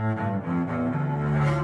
うん